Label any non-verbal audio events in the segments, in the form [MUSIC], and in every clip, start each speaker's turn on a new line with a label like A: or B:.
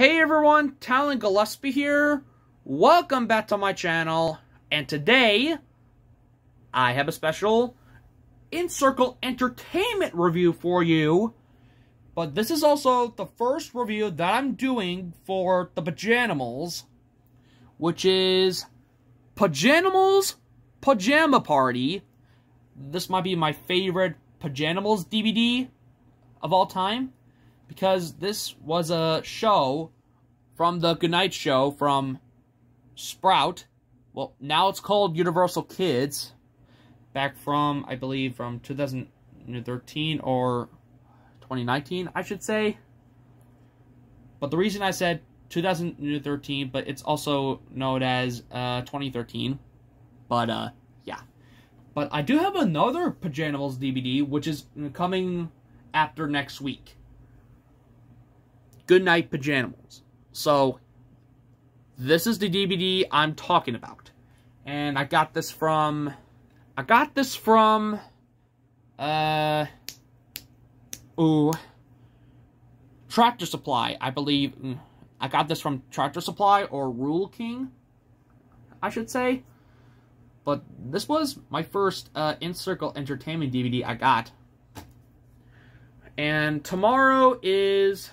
A: Hey everyone, Talan Gillespie here. Welcome back to my channel. And today, I have a special NCircle Entertainment review for you. But this is also the first review that I'm doing for the Pajanimals, which is Pajanimals Pajama Party. This might be my favorite Pajanimals DVD of all time because this was a show from the Goodnight Show from Sprout. Well, now it's called Universal Kids. Back from, I believe, from 2013 or 2019, I should say. But the reason I said 2013, but it's also known as uh, 2013. But, uh, yeah. But I do have another Pajanimals DVD, which is coming after next week. Good Night Pajanimals. So, this is the DVD I'm talking about. And I got this from... I got this from... Uh... Ooh... Tractor Supply, I believe. I got this from Tractor Supply or Rural King, I should say. But this was my first uh, NCircle Entertainment DVD I got. And tomorrow is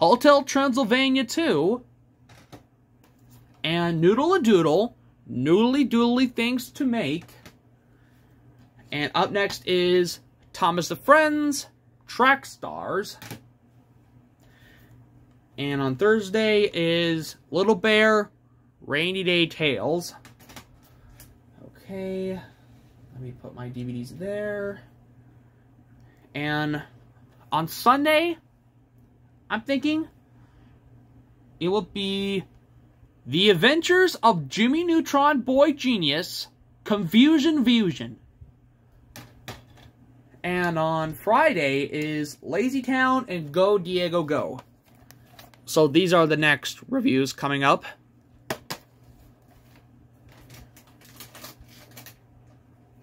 A: Hotel Transylvania 2, and Noodle a Doodle, Noodly Doodly Things to Make. And up next is Thomas the Friends, Track Stars. And on Thursday is Little Bear, Rainy Day Tales. Okay, let me put my DVDs there. And on Sunday, I'm thinking it will be The Adventures of Jimmy Neutron Boy Genius, Confusion Fusion. And on Friday is Lazy Town and Go Diego Go. So these are the next reviews coming up.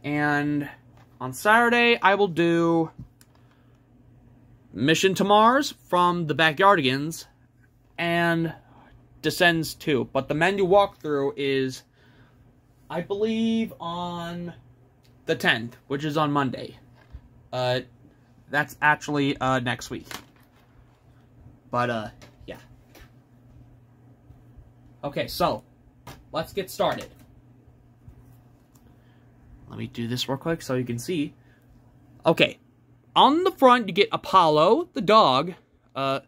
A: And on Saturday, I will do Mission to Mars from the Backyardigans, and Descends 2. But the menu walkthrough is, I believe, on the 10th, which is on Monday. Uh, that's actually uh, next week. But, uh, yeah. Okay, so, let's get started. Let me do this real quick so you can see. Okay, on the front, you get Apollo, the dog, uh,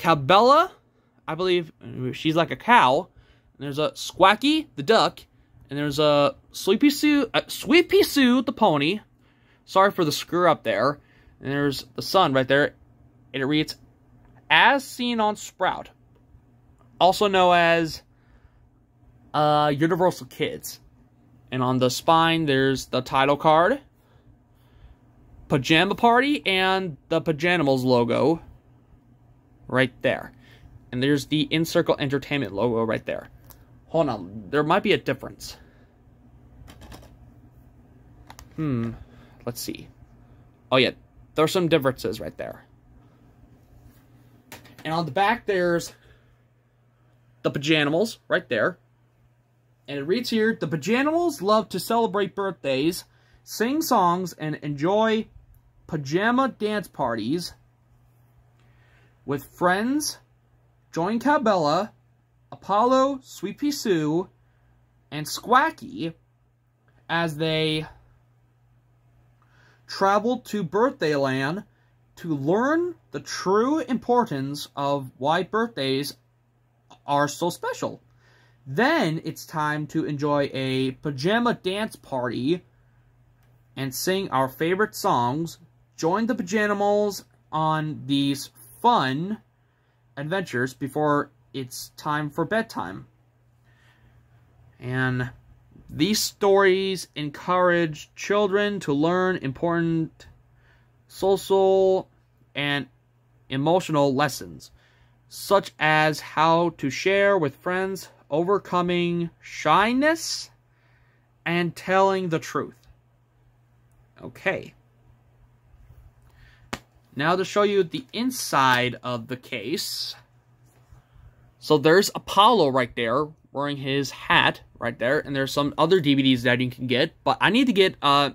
A: I believe she's like a cow, and there's a Squacky, the duck, and there's a Sleepy Sue, uh, Sweepy Sue, the pony. Sorry for the screw up there. And there's the sun right there, and it reads, As Seen on Sprout, also known as uh, Universal Kids. And on the spine, there's the title card, Pajama Party and the Pajanimals logo right there. And there's the NCircle Entertainment logo right there. Hold on, there might be a difference. Hmm, let's see. Oh yeah, there's some differences right there. And on the back, there's the Pajanimals right there. And it reads here, the Pajanimals love to celebrate birthdays, sing songs, and enjoy pajama dance parties with friends, join Cowbella, Apollo, Sweet Pea Sue, and Squacky as they travel to Birthday Land to learn the true importance of why birthdays are so special. Then it's time to enjoy a pajama dance party and sing our favorite songs join the Pajanimals on these fun adventures before it's time for bedtime. And these stories encourage children to learn important social and emotional lessons, such as how to share with friends, overcoming shyness, and telling the truth. Okay. Now to show you the inside of the case. So there's Apollo right there wearing his hat right there, and there's some other DVDs that you can get, but I need to get uh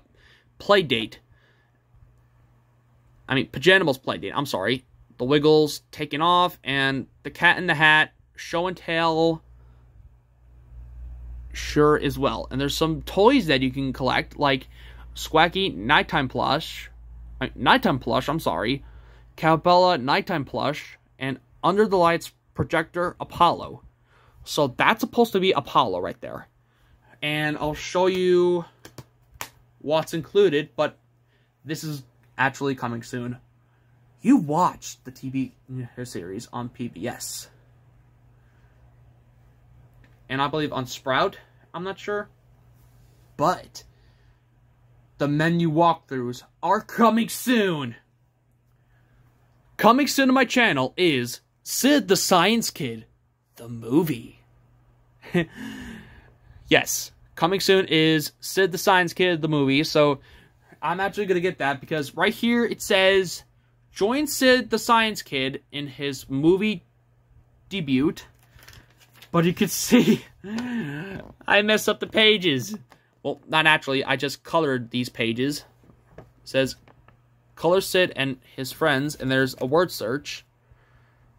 A: play date. I mean Pajanimals play date, I'm sorry. The Wiggles taking off, and the Cat in the Hat, show and tell sure as well. And there's some toys that you can collect, like Squacky Nighttime Plush, uh, Nighttime Plush, I'm sorry, Cowbella Nighttime Plush, and Under the Lights Projector Apollo. So that's supposed to be Apollo right there. And I'll show you what's included, but this is actually coming soon. You watched the TV series on PBS and I believe on Sprout. I'm not sure. But the menu walkthroughs are coming soon. Coming soon to my channel is Sid the Science Kid, the movie. [LAUGHS] yes, coming soon is Sid the Science Kid, the movie. So I'm actually going to get that because right here it says join Sid the Science Kid in his movie debut but you can [LAUGHS] see, I messed up the pages. Well, not naturally, I just colored these pages. It says, color Sid and his friends, and there's a word search,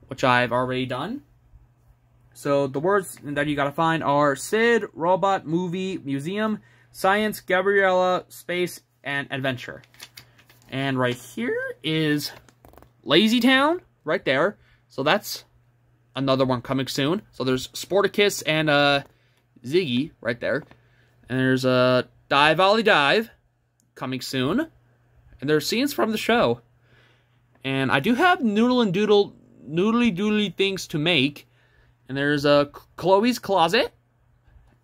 A: which I've already done. So the words that you gotta find are Sid, Robot, Movie, Museum, Science, Gabriella, Space, and Adventure. And right here is Lazy Town, right there. So that's another one coming soon. So there's Sportacus and uh, Ziggy right there. And there's a Dive Ollie Dive coming soon. And there's scenes from the show. And I do have Noodle and Doodle, noodly doodly things to make. And there's a Chloe's Closet.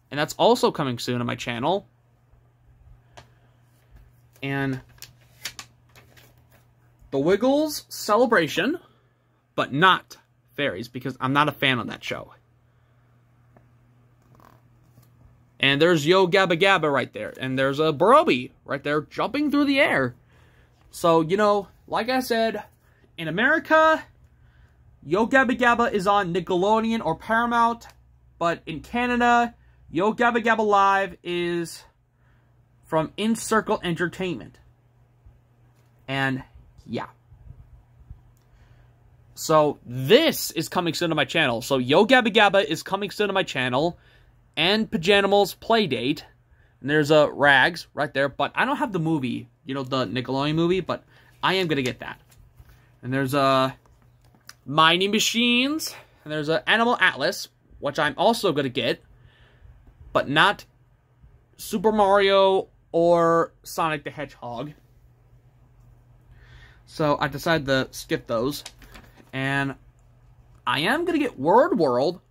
A: And that's also coming soon on my channel. And The Wiggles Celebration, but not fairies because I'm not a fan on that show. And there's Yo Gabba Gabba right there. And there's a Brobee right there jumping through the air. So, you know, like I said, in America, Yo Gabba Gabba is on Nickelodeon or Paramount. But in Canada, Yo Gabba Gabba Live is from NCircle Entertainment. And, yeah. So this is coming soon to my channel. So Yo Gabba Gabba is coming soon to my channel. And Pajanimals Playdate. And there's a uh, Rags right there. But I don't have the movie. You know, the Nickelodeon movie. But I am going to get that. And there's a uh, Mighty Machines. And there's a Animal Atlas. Which I'm also going to get. But not Super Mario or Sonic the Hedgehog. So I decided to skip those. And I am going to get Word World.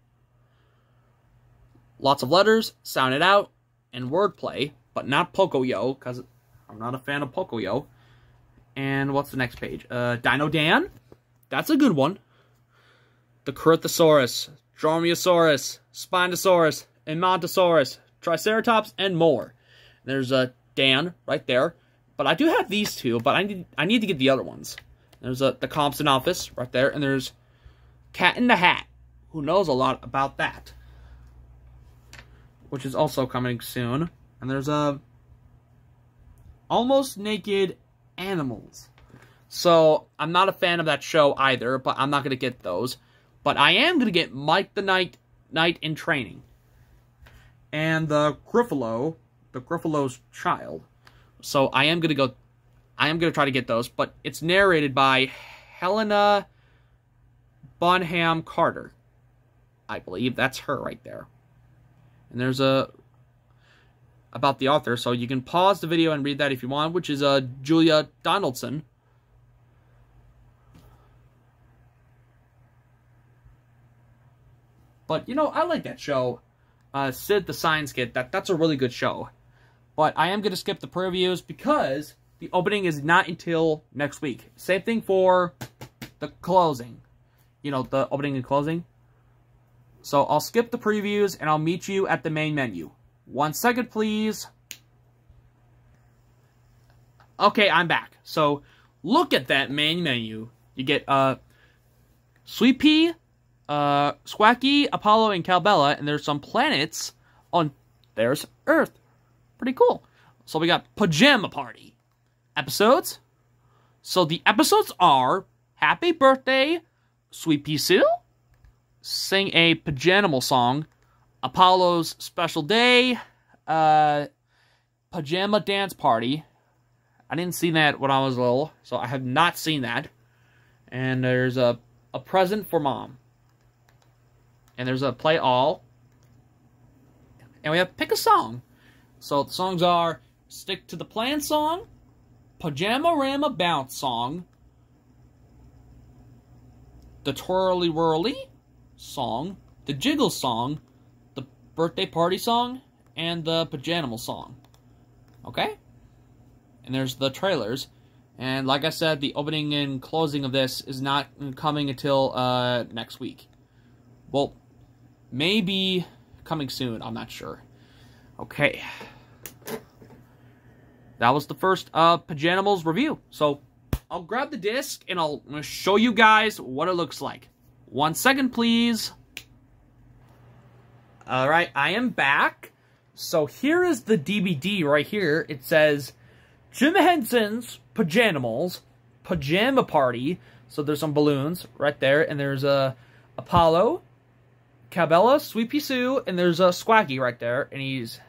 A: Lots of letters, sound it out, and wordplay, but not Pocoyo, because I'm not a fan of Pocoyo. And what's the next page? Uh, Dino Dan. That's a good one. The Corythosaurus, Dromaeosaurus, Spinosaurus, Edmontosaurus, Triceratops, and more. There's a Dan right there. But I do have these two, but I need I need to get the other ones. There's a, the Compton office right there, and there's Cat in the Hat, who knows a lot about that, which is also coming soon. And there's a almost naked animals. So I'm not a fan of that show either, but I'm not gonna get those. But I am gonna get Mike the Knight Knight in Training. And the Gruffalo, the Gruffalo's child. So I am gonna go I am going to try to get those, but it's narrated by Helena Bonham Carter. I believe that's her right there. And there's a about the author, so you can pause the video and read that if you want, which is uh, Julia Donaldson. But, you know, I like that show. Uh, Sid the Science Kid, that, that's a really good show. But I am going to skip the previews because the opening is not until next week. Same thing for the closing. You know, the opening and closing. So I'll skip the previews and I'll meet you at the main menu. One second, please. Okay, I'm back. So look at that main menu. You get uh, sweet pea, uh, Squacky, Apollo, and Cowbella, and there's some planets on there's Earth. Pretty cool. So we got Pajama Party episodes. So the episodes are Happy Birthday, Sweet Pea Sue, Sing a Pajanimal Song, Apollo's Special Day, uh, Pajama Dance Party. I didn't see that when I was little, so I have not seen that. And there's a, a present for mom. And there's a play all. And we have pick a song. So the songs are Stick to the Plan song, Pajama Rama Bounce song, the Twirly Whirly song, the Jiggle song, the Birthday Party song, and the Pajanimal song. Okay? And there's the trailers. And like I said, the opening and closing of this is not coming until uh, next week. Well, maybe coming soon. I'm not sure. Okay. That was the first uh, Pajanimals review. So, I'll grab the disc and I'll show you guys what it looks like. One second, please. Alright, I am back. So here is the DVD right here. It says Jim Henson's Pajanimals Pajama Party. So there's some balloons right there. And there's a Apollo, Cowbella, Sweet Pea Sue, and there's a Squacky right there. And he's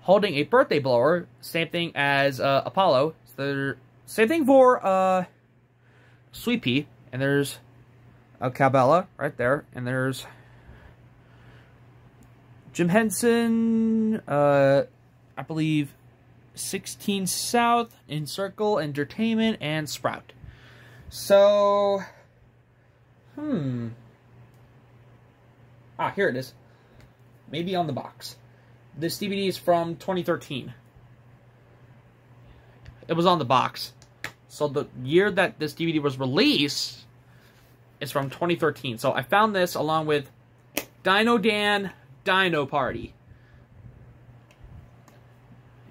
A: holding a birthday blower. Same thing as uh, Apollo. So same thing for uh, Sweet Pea. And there's a Cowbella right there. And there's Jim Henson, uh, I believe 16 South, NCircle Entertainment, and Sprout. So, hmm. Ah, here it is. Maybe on the box. This DVD is from 2013. It was on the box. So the year that this DVD was released is from 2013. So I found this along with Dino Dan Dino Party.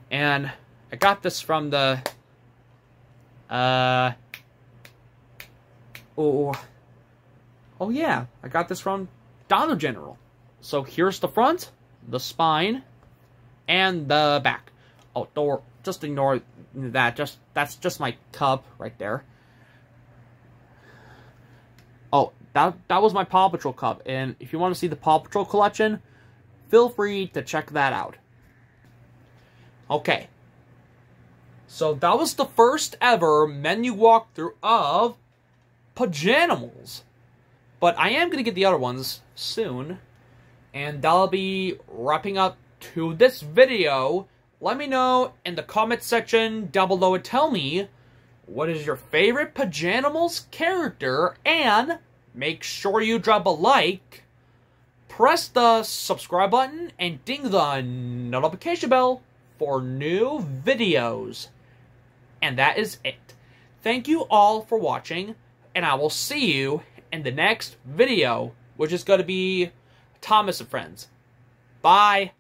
A: And I got this from the, uh, oh, oh yeah, I got this from Dollar General. So here's the front, the spine, and the back. Oh, don't, just ignore that. Just That's just my cup right there. Oh, that, that was my Paw Patrol cup. And if you want to see the Paw Patrol collection, feel free to check that out. Okay. So that was the first ever menu walkthrough of Pajanimals. But I am going to get the other ones soon. And that'll be wrapping up to this video. Let me know in the comment section down below and tell me what is your favorite Pajanimals character and make sure you drop a like press the subscribe button and ding the notification bell for new videos. And that is it. Thank you all for watching, and I will see you in the next video, which is going to be Thomas and Friends. Bye!